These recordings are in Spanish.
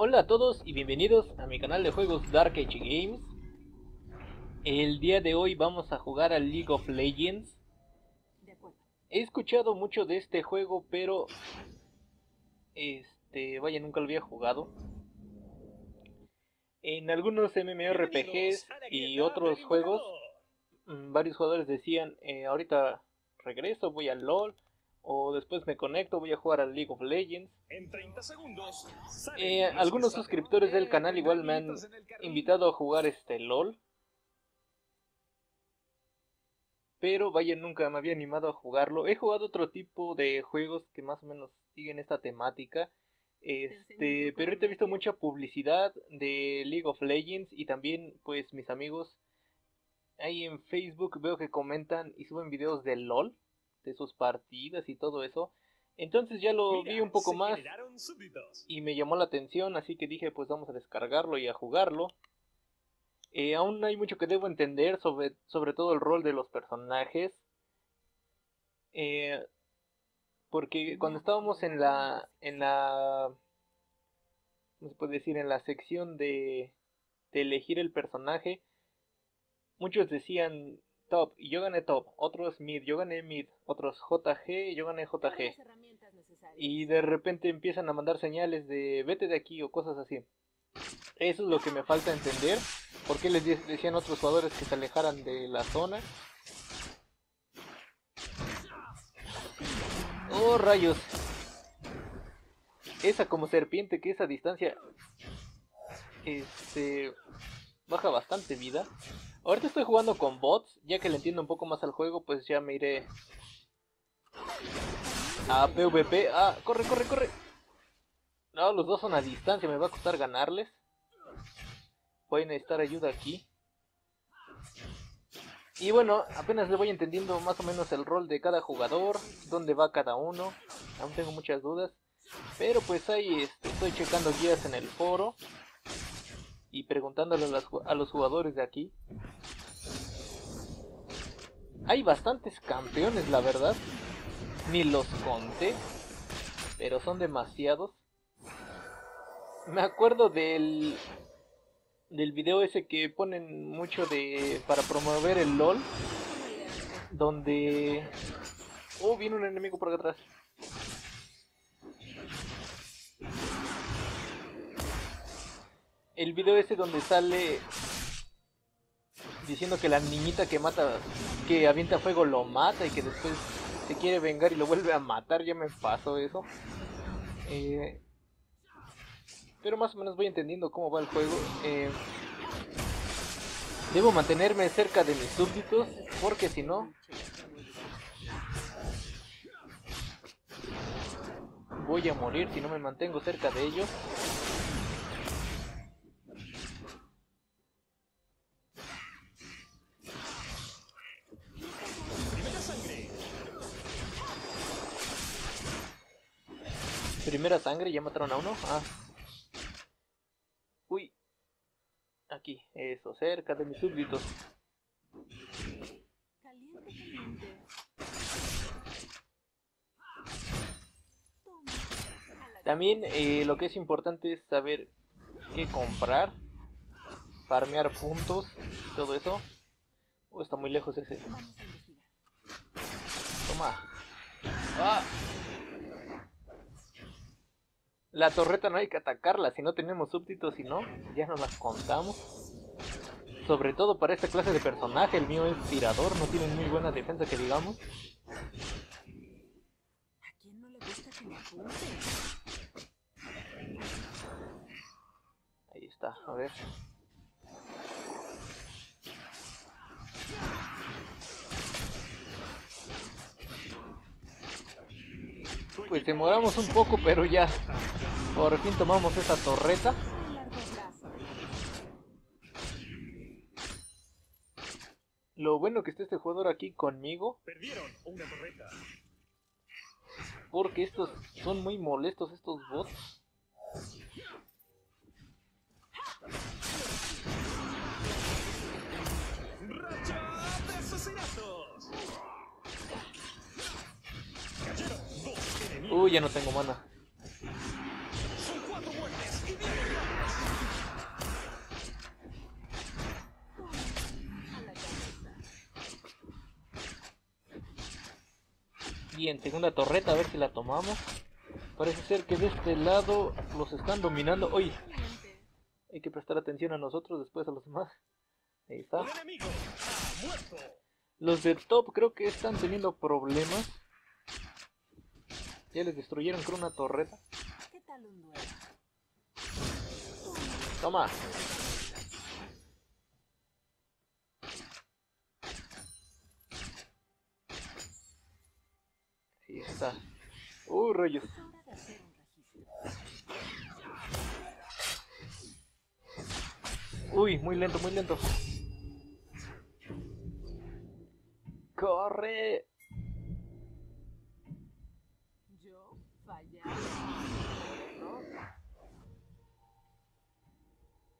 Hola a todos y bienvenidos a mi canal de juegos Dark Age Games. El día de hoy vamos a jugar a League of Legends. He escuchado mucho de este juego, pero este, vaya, nunca lo había jugado. En algunos MMORPGs y otros juegos, mm, varios jugadores decían, eh, ahorita regreso, voy al LOL, o después me conecto, voy a jugar a League of Legends. En 30 segundos. Eh, algunos suscriptores del canal igual me han invitado a jugar este LOL. Pero vaya, nunca me había animado a jugarlo. He jugado otro tipo de juegos que más o menos siguen esta temática. Este, pero ahorita he visto mucha publicidad de League of Legends y también pues mis amigos ahí en Facebook veo que comentan y suben videos de LOL, de sus partidas y todo eso. Entonces ya lo vi un poco más y me llamó la atención, así que dije pues vamos a descargarlo y a jugarlo. Eh, aún hay mucho que debo entender sobre, sobre todo el rol de los personajes. Eh, porque cuando estábamos en la en la ¿cómo se puede decir? en la sección de, de elegir el personaje muchos decían top y yo gané top otros mid yo gané mid otros JG y yo gané JG y de repente empiezan a mandar señales de vete de aquí o cosas así eso es lo que me falta entender por qué les decían otros jugadores que se alejaran de la zona Oh, rayos. Esa como serpiente que esa distancia este baja bastante vida. Ahorita estoy jugando con bots, ya que le entiendo un poco más al juego, pues ya me iré a PvP. Ah, corre, corre, corre. No, los dos son a distancia, me va a costar ganarles. Voy a necesitar ayuda aquí. Y bueno, apenas le voy entendiendo más o menos el rol de cada jugador, dónde va cada uno. Aún tengo muchas dudas. Pero pues ahí este, estoy checando guías en el foro. Y preguntándole a, los jugadores de aquí. Hay bastantes campeones, la verdad. Ni los conté. Pero son demasiados. Me acuerdo del del video ese que ponen mucho de para promover el LOL donde oh viene un enemigo por acá atrás el video ese donde sale diciendo que la niñita que mata que avienta fuego lo mata y que después se quiere vengar y lo vuelve a matar ya me pasó eso eh, pero más o menos voy entendiendo cómo va el juego. Eh, debo mantenerme cerca de mis súbditos, porque si no... Voy a morir si no me mantengo cerca de ellos. Primera sangre, ya mataron a uno. Ah, Aquí, eso, cerca de mis súbditos. También eh, lo que es importante es saber qué comprar, farmear puntos, todo eso. Oh, está muy lejos ese. Toma. ¡Ah! La torreta no hay que atacarla si no tenemos súbditos y no, ya no las contamos. Sobre todo para esta clase de personaje, el mío es tirador, no tiene muy buena defensa que digamos. ¿A quién no le gusta que me apunte? Ahí está, a ver. Pues demoramos un poco, pero ya por fin tomamos esa torreta. Lo bueno que está este jugador aquí conmigo. Perdieron una torreta. Porque estos son muy molestos estos bots. Uy, ya no tengo mana. Bien, segunda torreta, a ver si la tomamos. Parece ser que de este lado los están dominando. Oye, hay que prestar atención a nosotros, después a los demás. Ahí está. Los de top creo que están teniendo problemas. Ya les destruyeron con una torreta. Toma. Está. Uh, rayos. Uy, muy lento, muy lento. Corre. Yo.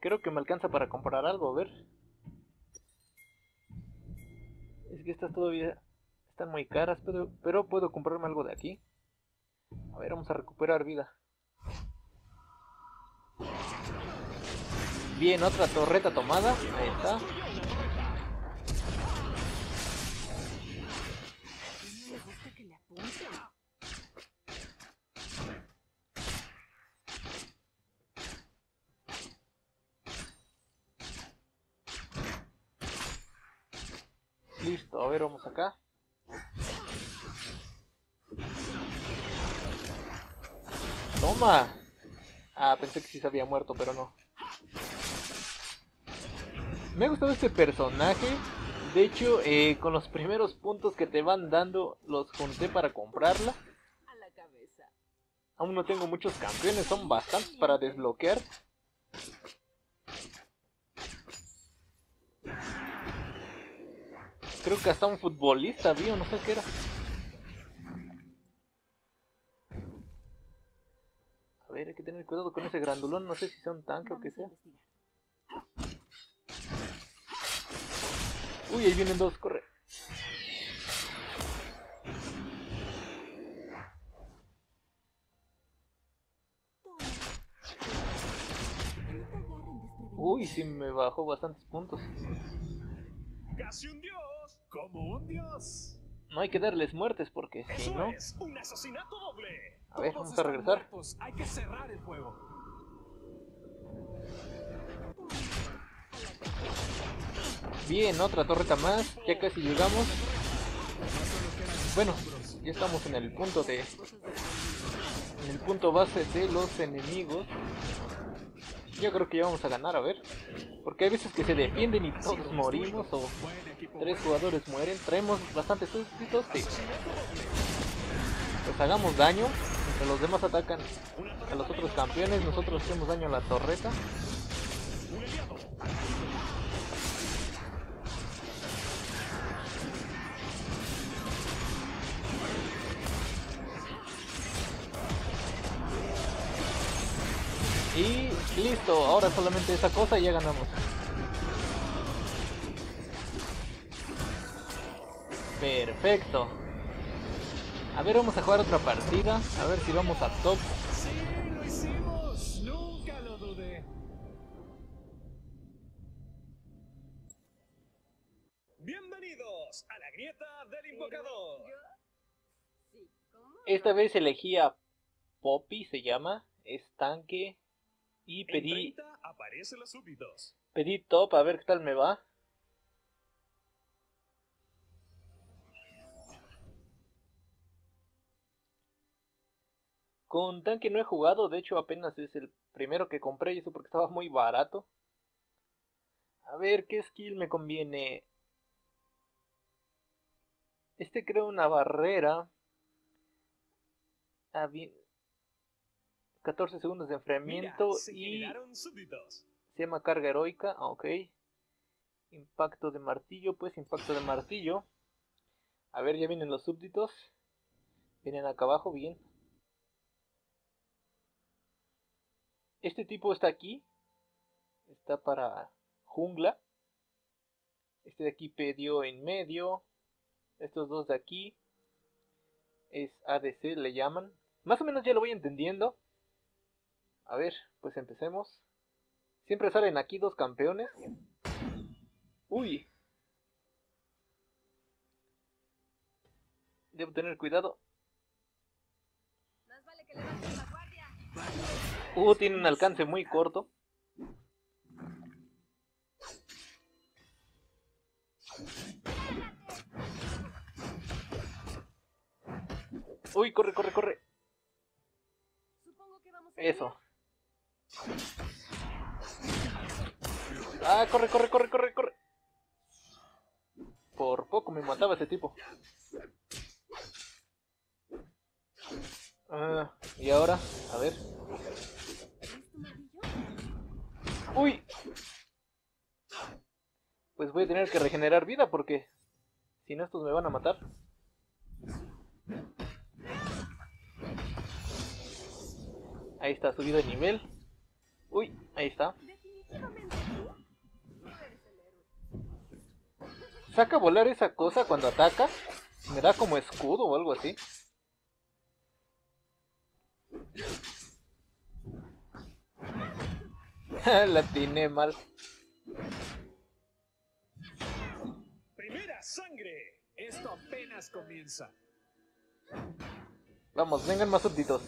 Creo que me alcanza para comprar algo, a ver. Es que estas todavía están muy caras, pero, pero puedo comprarme algo de aquí. A ver, vamos a recuperar vida. Bien, otra torreta tomada. Ahí está. Listo, a ver, vamos acá. Toma. Ah, pensé que sí se había muerto, pero no. Me ha gustado este personaje. De hecho, eh, con los primeros puntos que te van dando, los junté para comprarla. Aún no tengo muchos campeones, son bastantes para desbloquear. Creo que hasta un futbolista vi o no sé qué era. A ver, hay que tener cuidado con ese grandulón, no sé si sea un tanque o qué sea. Uy, ahí vienen dos, corre. Uy, sí me bajó bastantes puntos. Casi un dios. Como un dios. No hay que darles muertes porque si no... es un asesinato doble. A ver, Todos vamos a regresar. muertos. Hay que cerrar el juego. Bien, otra torreta más, ya casi llegamos. Bueno, ya estamos en el punto de... En el punto base de los enemigos. Yo creo que ya vamos a ganar, a ver. Porque hay veces que se defienden y todos morimos o tres jugadores mueren. Traemos bastantes súbditos, sí. Pues hagamos daño. Mientras los demás atacan a los otros campeones, nosotros hacemos daño a la torreta. Y listo, ahora solamente esa cosa y ya ganamos. Perfecto. A ver, vamos a jugar otra partida. A ver si vamos a top. Sí, lo hicimos. Nunca lo dudé. Bienvenidos a la grieta del invocador. Esta vez elegí a Poppy, se llama. Es tanque. Y En pedí, 30 aparecen los súbditos. pedí top, a ver qué tal me va. Con tanque no he jugado, de hecho apenas es el primero que compré y eso porque estaba muy barato. A ver, ¿qué skill me conviene? Este creo una barrera. Ah, bien. 14 segundos de Mira, enfriamiento se y se llama carga heroica. Ah, ok. Impacto de martillo, pues impacto de martillo. A ver, ya vienen los súbditos. Vienen acá abajo, bien. Este tipo está aquí. Está para jungla. Este de aquí pidió en medio. Estos dos de aquí. Es ADC, le llaman. Más o menos ya lo voy entendiendo. A ver, pues empecemos. Siempre salen aquí dos campeones. Uy. Debo tener cuidado. Más vale que levantes la guardia. Uh, tiene un alcance muy corto. Uy, corre, corre, corre. Eso. Ah, corre, corre, corre, corre, corre. Por poco me mataba ese tipo. Ah, y ahora, a ver. Uy. Pues voy a tener que regenerar vida porque si no estos me van a matar. Ahí está, subido de nivel. Uy, ahí está. Saca a volar esa cosa cuando ataca. Me da como escudo o algo así. La tiene mal. Primera sangre. Esto apenas comienza. Vamos, vengan más súbditos.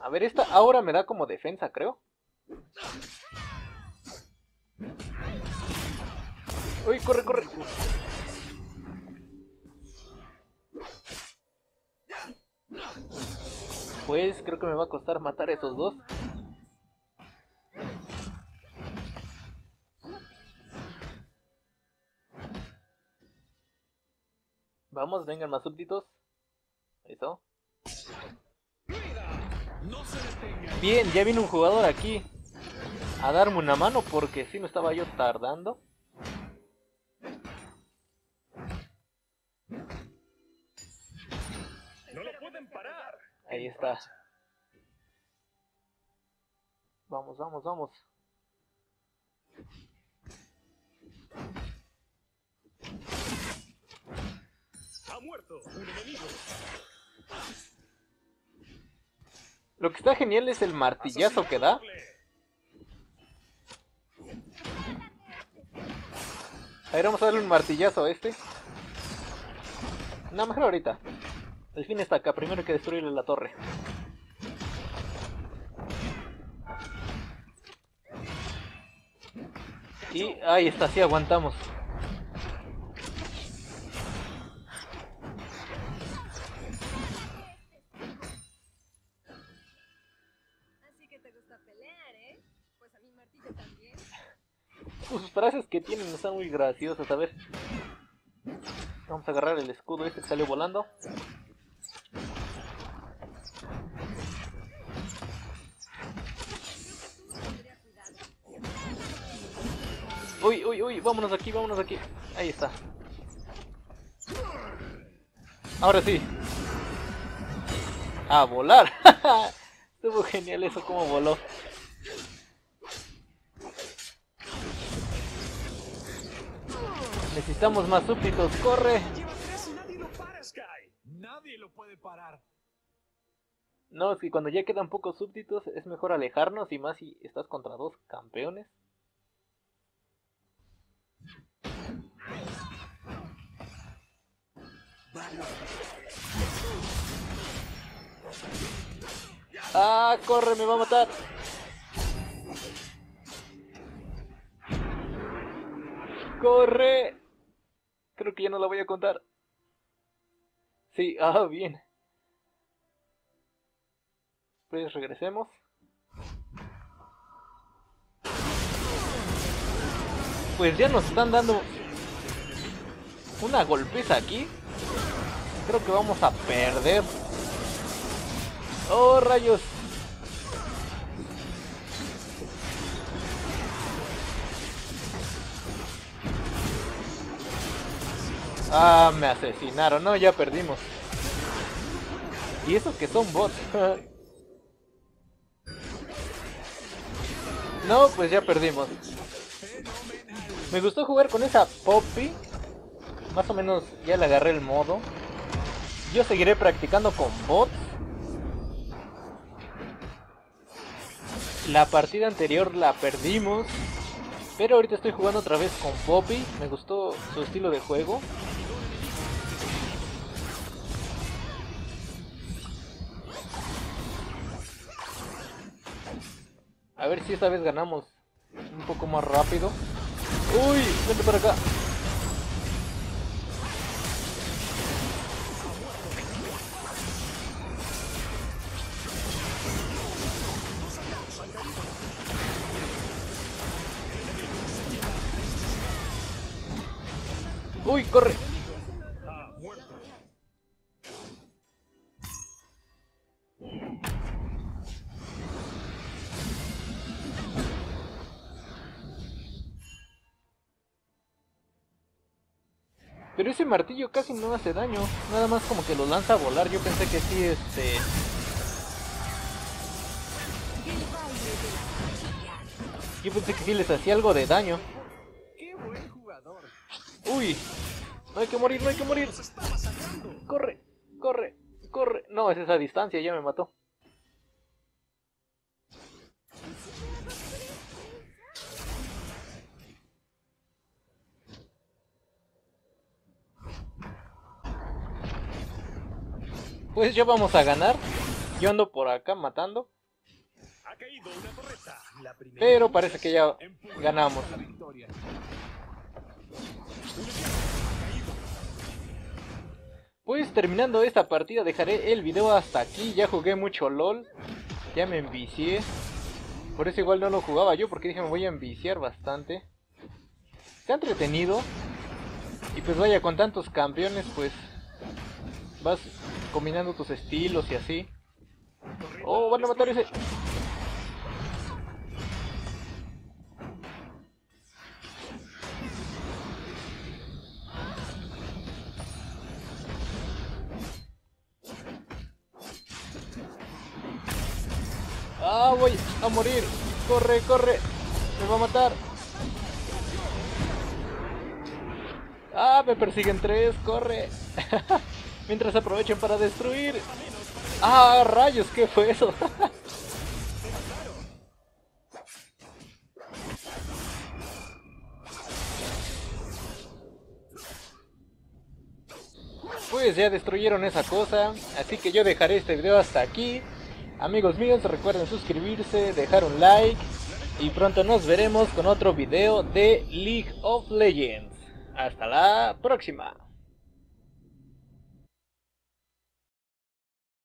A ver, esta ahora me da como defensa, creo. Uy, corre, corre. Pues creo que me va a costar matar a esos dos. Vamos, vengan más súbditos. Eso. Bien, ya viene un jugador aquí a darme una mano porque sí me estaba yo tardando. No lo pueden parar. Ahí está. Vamos, vamos, vamos. Ha Lo que está genial es el martillazo que da. A ver, vamos a darle un martillazo a este. No, mejor ahorita. El fin está acá, primero hay que destruirle la torre. Y ahí está, sí aguantamos. Que tienen están muy graciosas, a ver. Vamos a agarrar el escudo este que salió volando. Uy, uy, uy, vámonos aquí, vámonos aquí. Ahí está. Ahora sí. A volar. Estuvo genial eso como voló. Necesitamos más súbditos, corre. Nadie lo puede parar. No, es que cuando ya quedan pocos súbditos es mejor alejarnos y más si estás contra dos campeones. Ah, corre, me va a matar. Corre. Creo que ya no la voy a contar. Sí, ah, bien. Pues regresemos. Pues ya nos están dando una golpiza aquí. Creo que vamos a perder. Oh, rayos. Ah, me asesinaron. No, ya perdimos. Y esos que son bots. no, pues ya perdimos. Me gustó jugar con esa Poppy. Más o menos ya le agarré el modo. Yo seguiré practicando con bots. La partida anterior la perdimos. Pero ahorita estoy jugando otra vez con Poppy. Me gustó su estilo de juego. A ver si esta vez ganamos un poco más rápido. Uy, vente para acá. Pero ese martillo casi no hace daño, nada más como que lo lanza a volar. Yo pensé que sí, este... Yo pensé que sí les hacía algo de daño. ¡Qué buen jugador! Uy, no hay que morir, no hay que morir. Corre, corre, corre. No, es esa distancia, ya me mató. Pues ya vamos a ganar. Yo ando por acá matando. Pero parece que ya ganamos. Pues terminando esta partida dejaré el video hasta aquí. Ya jugué mucho LOL. Ya me envicié. Por eso igual no lo jugaba yo porque dije me voy a enviciar bastante. Está entretenido. Y pues vaya, con tantos campeones pues vas combinando tus estilos y así. Oh, van a matar ese. Ah, voy a morir. Corre, corre. Me va a matar. Ah, me persiguen tres. Corre. Mientras aprovechen para destruir. Ah, rayos, ¿qué fue eso? Pues ya destruyeron esa cosa, así que yo dejaré este video hasta aquí. Amigos míos, recuerden suscribirse, dejar un like y pronto nos veremos con otro video de League of Legends. Hasta la próxima.